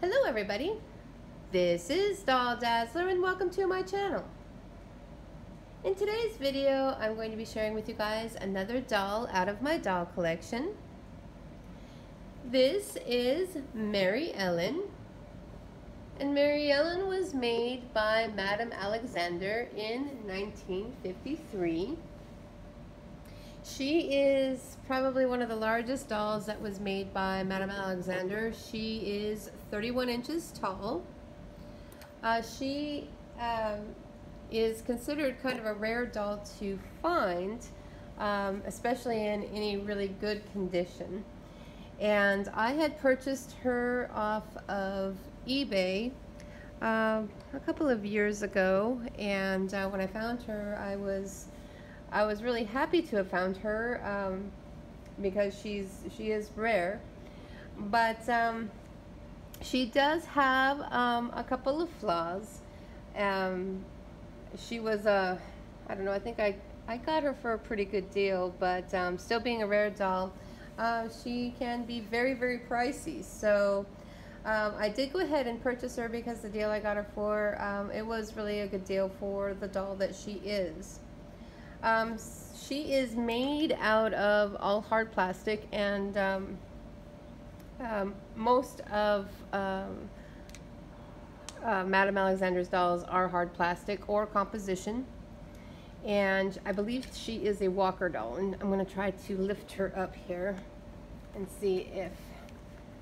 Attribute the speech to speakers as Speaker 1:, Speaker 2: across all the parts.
Speaker 1: Hello everybody, this is Doll Dazzler and welcome to my channel. In today's video, I'm going to be sharing with you guys another doll out of my doll collection. This is Mary Ellen. And Mary Ellen was made by Madame Alexander in 1953. She is probably one of the largest dolls that was made by Madame Alexander. She is 31 inches tall. Uh, she um, is considered kind of a rare doll to find, um, especially in any really good condition. And I had purchased her off of eBay uh, a couple of years ago, and uh, when I found her, I was I was really happy to have found her um, because she's she is rare, but um, she does have um, a couple of flaws. Um, she was a I don't know I think I I got her for a pretty good deal, but um, still being a rare doll, uh, she can be very very pricey. So. Um, I did go ahead and purchase her because the deal I got her for, it was really a good deal for the doll that she is. Um, she is made out of all hard plastic and um, um, most of um, uh, Madame Alexander's dolls are hard plastic or composition. And I believe she is a walker doll. And I'm going to try to lift her up here and see if,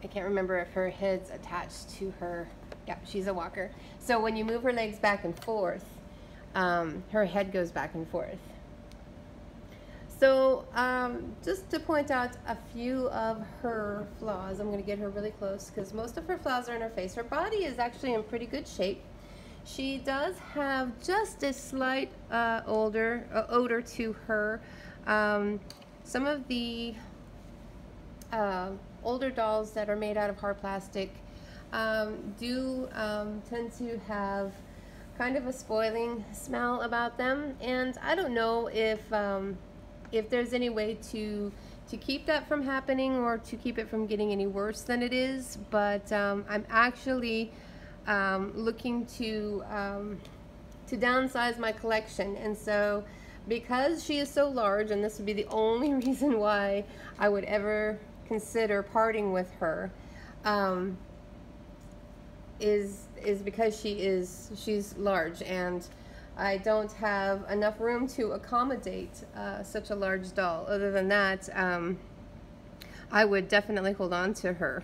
Speaker 1: I can't remember if her head's attached to her. Yeah, she's a walker. So when you move her legs back and forth, um, her head goes back and forth. So um, just to point out a few of her flaws, I'm going to get her really close because most of her flaws are in her face. Her body is actually in pretty good shape. She does have just a slight uh, older uh, odor to her. Um, some of the uh, older dolls that are made out of hard plastic um, do um, tend to have kind of a spoiling smell about them and I don't know if um, if there's any way to to keep that from happening or to keep it from getting any worse than it is but um, I'm actually um, looking to um, to downsize my collection. And so because she is so large and this would be the only reason why I would ever consider parting with her um, is is because she is she's large. And I don't have enough room to accommodate uh, such a large doll. Other than that, um, I would definitely hold on to her.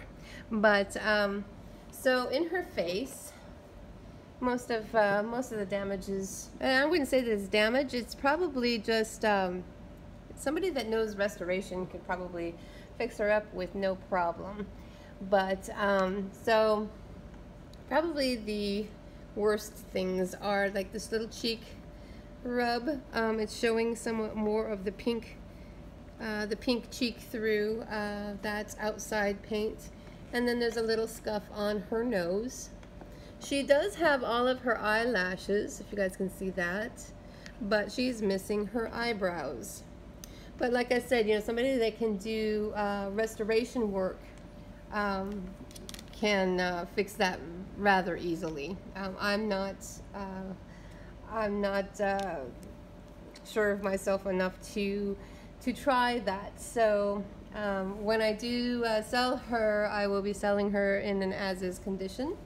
Speaker 1: But um, so in her face, most of uh, most of the damage is. I wouldn't say that it's damage. It's probably just um, somebody that knows restoration could probably fix her up with no problem. But um, so probably the worst things are like this little cheek rub. Um, it's showing somewhat more of the pink, uh, the pink cheek through uh, that's outside paint. And then there's a little scuff on her nose. She does have all of her eyelashes, if you guys can see that, but she's missing her eyebrows. But like I said, you know, somebody that can do uh, restoration work um, can uh, fix that rather easily. Um, I'm not, uh, I'm not uh, sure of myself enough to, to try that. So um, when I do uh, sell her, I will be selling her in an as-is condition.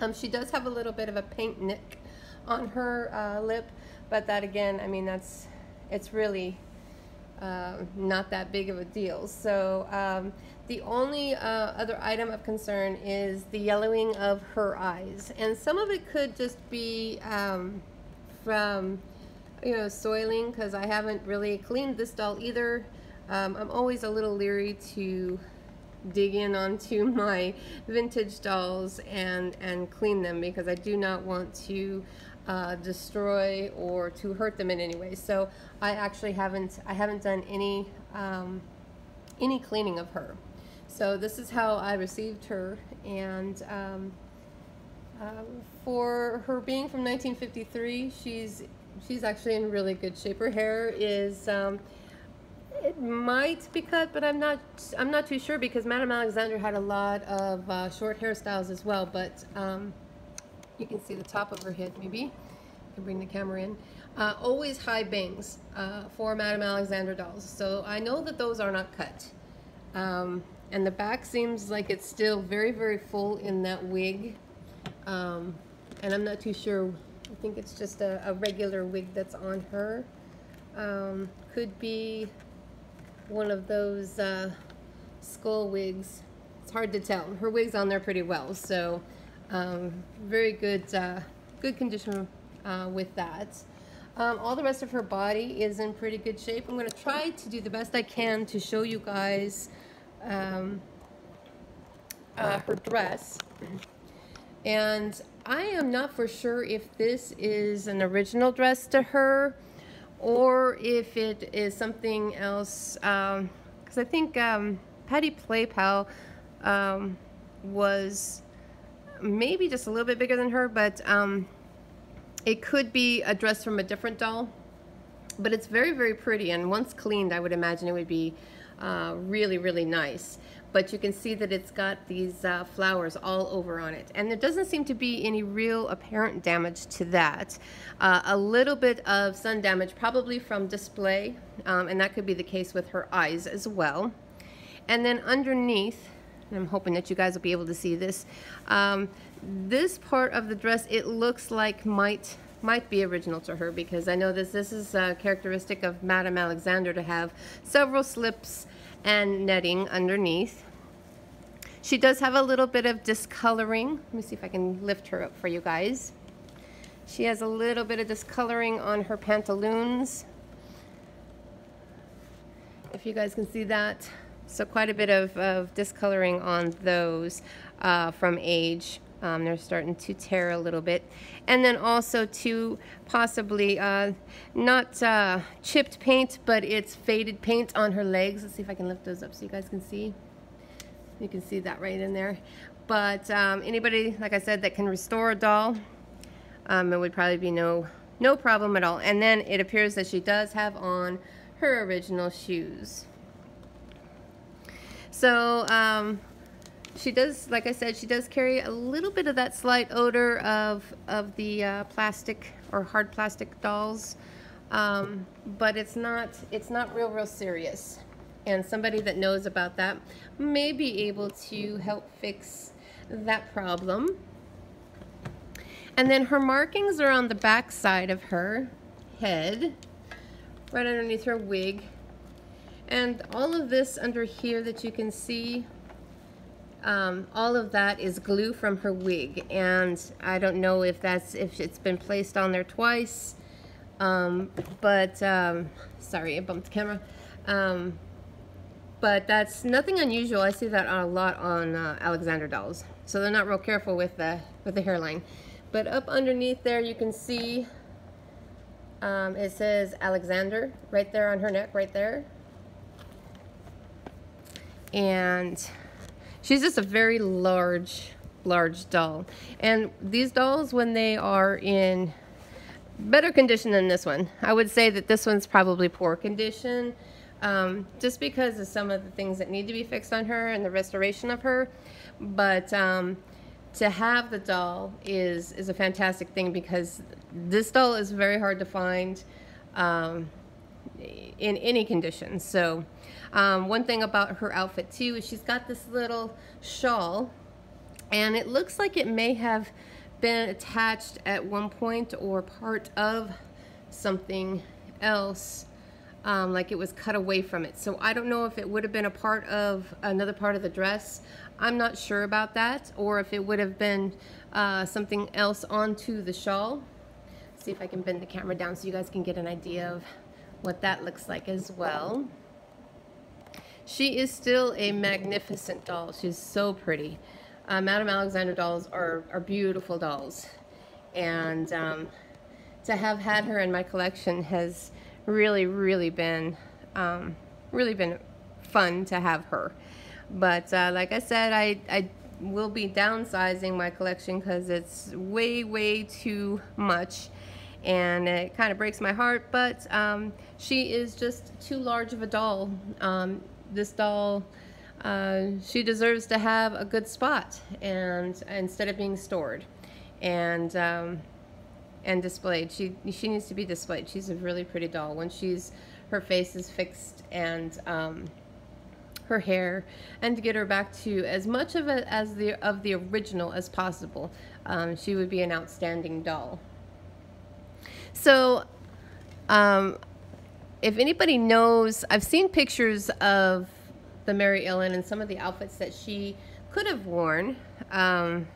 Speaker 1: Um, she does have a little bit of a paint nick on her uh, lip, but that again, I mean, that's, it's really uh, not that big of a deal. So um, the only uh, other item of concern is the yellowing of her eyes. And some of it could just be um, from, you know, soiling because I haven't really cleaned this doll either. Um, I'm always a little leery to dig in onto my vintage dolls and, and clean them because I do not want to uh, destroy or to hurt them in any way. So I actually haven't I haven't done any um, any cleaning of her. So this is how I received her and um, uh, for her being from 1953 she's she's actually in really good shape. Her hair is um, it might be cut, but I'm not. I'm not too sure because Madame Alexander had a lot of uh, short hairstyles as well. But um, you can see the top of her head, maybe. I can bring the camera in. Uh, always high bangs uh, for Madame Alexander dolls. So I know that those are not cut. Um, and the back seems like it's still very, very full in that wig. Um, and I'm not too sure. I think it's just a, a regular wig that's on her. Um, could be one of those uh, skull wigs. It's hard to tell. Her wig's on there pretty well, so um, very good, uh, good condition uh, with that. Um, all the rest of her body is in pretty good shape. I'm going to try to do the best I can to show you guys um, uh, her dress. And I am not for sure if this is an original dress to her or if it is something else. Because um, I think um, Patti Playpal um, was maybe just a little bit bigger than her, but um, it could be a dress from a different doll. But it's very, very pretty, and once cleaned, I would imagine it would be uh, really, really nice but you can see that it's got these uh, flowers all over on it. And there doesn't seem to be any real apparent damage to that. Uh, a little bit of sun damage, probably from display, um, and that could be the case with her eyes as well. And then underneath, I'm hoping that you guys will be able to see this, um, this part of the dress, it looks like might might be original to her because I know this this is a characteristic of Madame Alexander to have several slips and netting underneath. She does have a little bit of discoloring. Let me see if I can lift her up for you guys. She has a little bit of discoloring on her pantaloons. If you guys can see that. So quite a bit of, of discoloring on those uh, from age. Um, they're starting to tear a little bit. And then also to possibly uh, not uh, chipped paint, but it's faded paint on her legs. Let's see if I can lift those up so you guys can see. You can see that right in there. But um, anybody, like I said, that can restore a doll, um, it would probably be no, no problem at all. And then it appears that she does have on her original shoes. So, um, she does, like I said, she does carry a little bit of that slight odor of, of the uh, plastic or hard plastic dolls. Um, but it's not, it's not real, real serious. And somebody that knows about that may be able to help fix that problem. And then her markings are on the back side of her head, right underneath her wig. And all of this under here that you can see um, all of that is glue from her wig. And I don't know if that's if it's been placed on there twice um, but um, sorry I bumped the camera. Um, but that's nothing unusual. I see that a lot on uh, Alexander dolls. So they're not real careful with the with the hairline. But up underneath there you can see um, it says Alexander right there on her neck right there and She's just a very large, large doll. And these dolls, when they are in better condition than this one, I would say that this one's probably poor condition. Um, just because of some of the things that need to be fixed on her and the restoration of her. But um, to have the doll is, is a fantastic thing because this doll is very hard to find um, in any condition. So um, one thing about her outfit too is she's got this little shawl and it looks like it may have been attached at one point or part of something else um, like it was cut away from it. So I don't know if it would have been a part of another part of the dress. I'm not sure about that or if it would have been uh, something else onto the shawl. See if I can bend the camera down so you guys can get an idea of what that looks like as well. She is still a magnificent doll. She's so pretty. Uh, Madame Alexander dolls are, are beautiful dolls. And um, to have had her in my collection has really, really been, um, really been fun to have her. But uh, like I said, I, I will be downsizing my collection because it's way, way too much. And it kind of breaks my heart, but um, she is just too large of a doll. Um, this doll, uh, she deserves to have a good spot and instead of being stored and um, and displayed. She she needs to be displayed. She's a really pretty doll. When she's her face is fixed and um, her hair, and to get her back to as much of it as the of the original as possible, um, she would be an outstanding doll. So, um, if anybody knows, I've seen pictures of the Mary Ellen and some of the outfits that she could have worn. Um,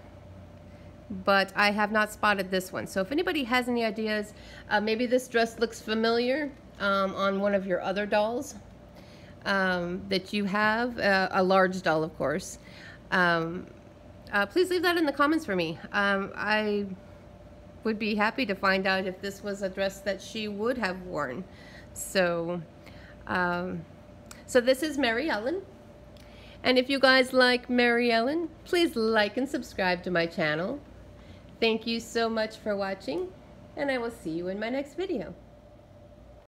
Speaker 1: but I have not spotted this one. So if anybody has any ideas, uh, maybe this dress looks familiar um, on one of your other dolls um, that you have, uh, a large doll, of course. Um, uh, please leave that in the comments for me. Um, I would be happy to find out if this was a dress that she would have worn. So, um, so this is Mary Ellen. And if you guys like Mary Ellen, please like and subscribe to my channel. Thank you so much for watching, and I will see you in my next video.